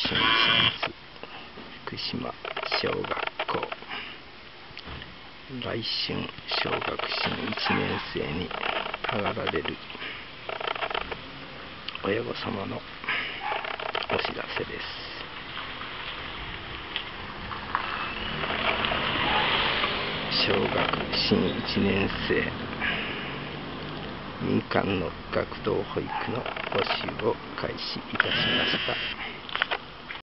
新市立福島小学校来春小学新1年生に上がられる親御様のお知らせです小学新1年生民間の学童保育の募集を開始いたしました。